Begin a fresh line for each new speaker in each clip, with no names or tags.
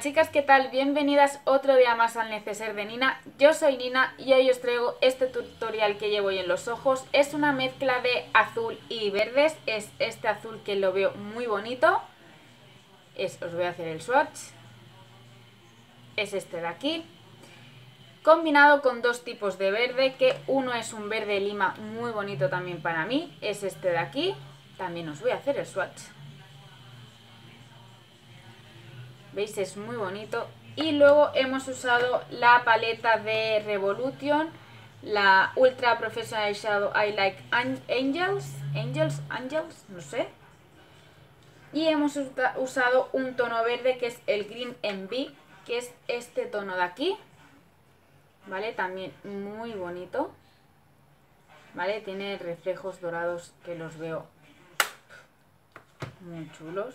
Chicas, ¿qué tal? Bienvenidas otro día más al Neceser de Nina. Yo soy Nina y hoy os traigo este tutorial que llevo hoy en los ojos. Es una mezcla de azul y verdes. Es este azul que lo veo muy bonito. Es, os voy a hacer el swatch. Es este de aquí. Combinado con dos tipos de verde, que uno es un verde lima muy bonito también para mí. Es este de aquí. También os voy a hacer el swatch. ¿Veis? Es muy bonito. Y luego hemos usado la paleta de Revolution, la Ultra Professional Shadow I Like Angels, Angels, Angels, no sé. Y hemos usado un tono verde que es el Green Envy, que es este tono de aquí. ¿Vale? También muy bonito. ¿Vale? Tiene reflejos dorados que los veo muy chulos.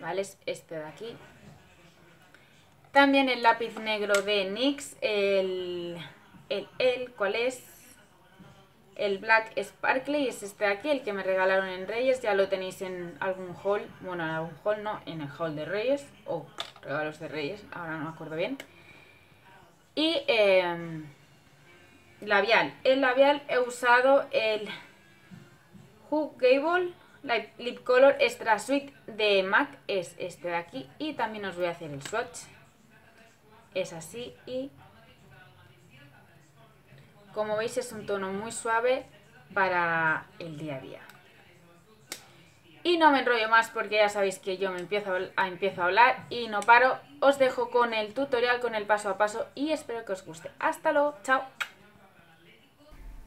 ¿Vale? Es este de aquí. También el lápiz negro de NYX, el, el, el, ¿cuál es? El Black Sparkly, es este de aquí, el que me regalaron en Reyes, ya lo tenéis en algún haul, bueno, en algún haul no, en el haul de Reyes, o regalos de Reyes, ahora no me acuerdo bien. Y em, labial, el labial he usado el Hook Gable, Lip Color Extra Sweet de MAC es este de aquí y también os voy a hacer el swatch. Es así y como veis es un tono muy suave para el día a día. Y no me enrollo más porque ya sabéis que yo me empiezo a, empiezo a hablar y no paro. Os dejo con el tutorial, con el paso a paso y espero que os guste. Hasta luego, chao.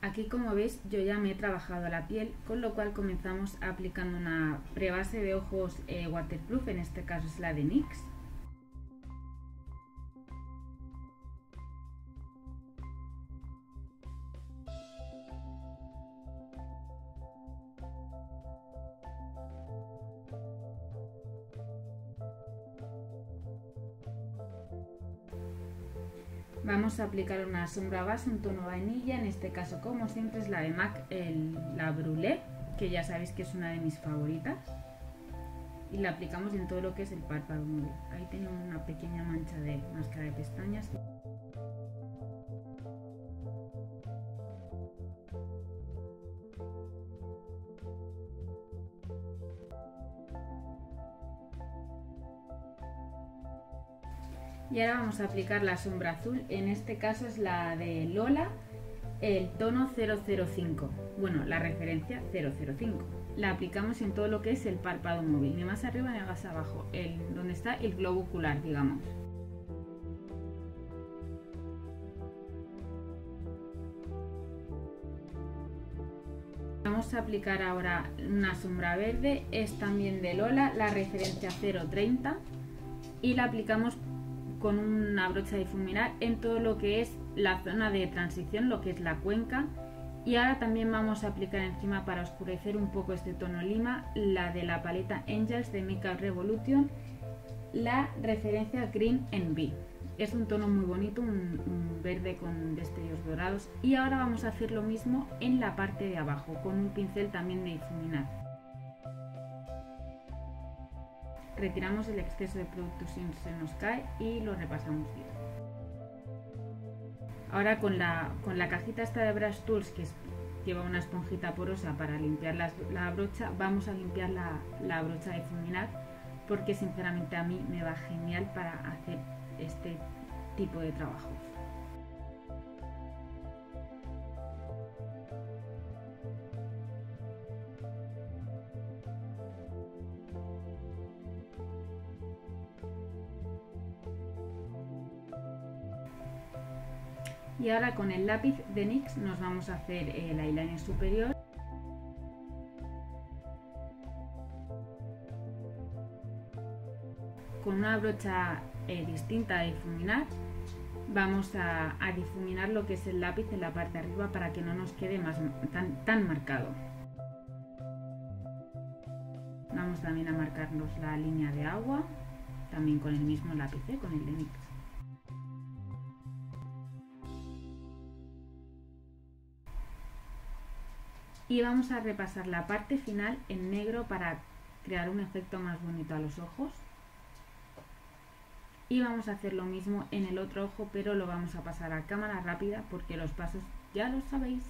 Aquí como veis yo ya me he trabajado la piel, con lo cual comenzamos aplicando una prebase de ojos eh, waterproof, en este caso es la de NYX. Vamos a aplicar una sombra base, un tono vainilla, en este caso como siempre es la de MAC, la Brûlée, que ya sabéis que es una de mis favoritas. Y la aplicamos en todo lo que es el párpado móvil. Ahí tengo una pequeña mancha de máscara de pestañas. Y ahora vamos a aplicar la sombra azul, en este caso es la de Lola, el tono 005, bueno, la referencia 005. La aplicamos en todo lo que es el párpado móvil, ni más arriba ni más abajo, el, donde está el globo ocular, digamos. Vamos a aplicar ahora una sombra verde, es también de Lola, la referencia 030 y la aplicamos con una brocha difuminar en todo lo que es la zona de transición, lo que es la cuenca. Y ahora también vamos a aplicar encima para oscurecer un poco este tono lima, la de la paleta Angels de Makeup Revolution, la referencia Green Envy. Es un tono muy bonito, un, un, verde con destellos dorados. Y ahora vamos a hacer lo mismo en la parte de abajo, con un pincel también de difuminar. Retiramos el exceso de producto si se nos cae y lo repasamos bien. Ahora con la, con la cajita esta de Brush Tools que lleva una esponjita porosa para limpiar la, brocha, vamos a limpiar la, la brocha de difuminar porque sinceramente a mí me va genial para hacer este tipo de trabajo. Y ahora con el lápiz de NYX nos vamos a hacer el eyeliner superior. Con una brocha eh, distinta de difuminar vamos a, difuminar lo que es el lápiz en la parte de arriba para que no nos quede más, tan, tan marcado. Vamos también a marcarnos la línea de agua, también con el mismo lápiz, ¿eh? con el de NYX. Y vamos a repasar la parte final en negro para crear un efecto más bonito a los ojos. Y vamos a hacer lo mismo en el otro ojo, pero lo vamos a pasar a cámara rápida porque los pasos ya los sabéis.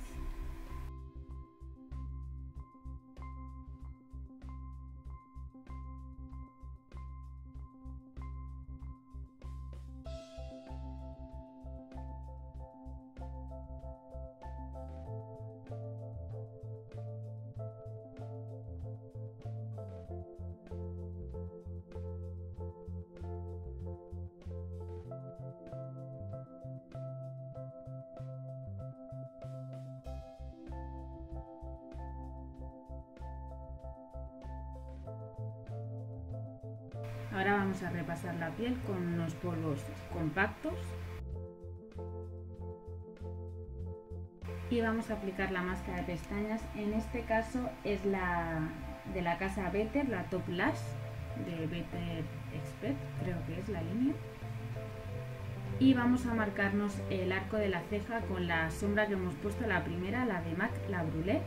Ahora vamos a repasar la piel con unos polvos compactos. Y vamos a aplicar la máscara de pestañas. En este caso es la de la casa Better, la Top Lash de Better Expert, creo que es la línea. Y vamos a marcarnos el arco de la ceja con la sombra que hemos puesto, la primera, la de MAC, la Brûlée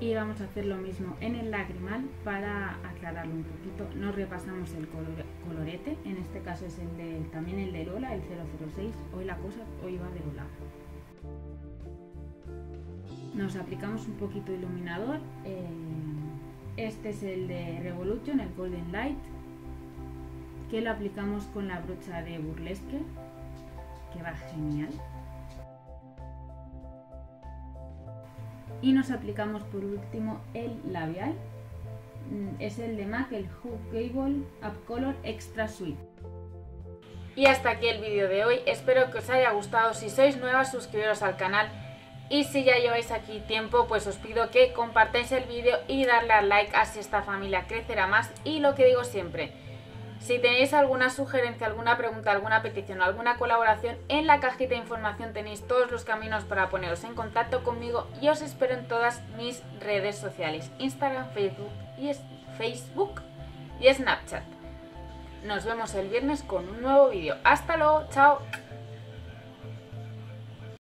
y vamos a hacer lo mismo en el lagrimal para aclararlo un poquito. Nos repasamos el colorete, en este caso es el de, también el de Lola, el 006. Hoy la cosa hoy va de Lola. Nos aplicamos un poquito de iluminador. Eh, este es el de Revolution, el Golden Light, que lo aplicamos con la brocha de Burlesque, que va genial. Y nos aplicamos por último el labial. Mm, es el de MAC, el Hook Cable Up Color Extra Sweet. Y hasta aquí el vídeo de hoy, espero que os haya gustado, si sois nuevas suscribiros al canal. Y si ya lleváis aquí tiempo pues os pido que compartáis el vídeo y darle al like así esta familia crecerá más. Y lo que digo siempre, si tenéis alguna sugerencia, alguna pregunta, alguna petición o alguna colaboración, en la cajita de información tenéis todos los caminos para poneros en contacto conmigo y os espero en todas mis redes sociales, Instagram, Facebook y, Facebook y Snapchat. Nos vemos el viernes con un nuevo vídeo. Hasta luego, chao.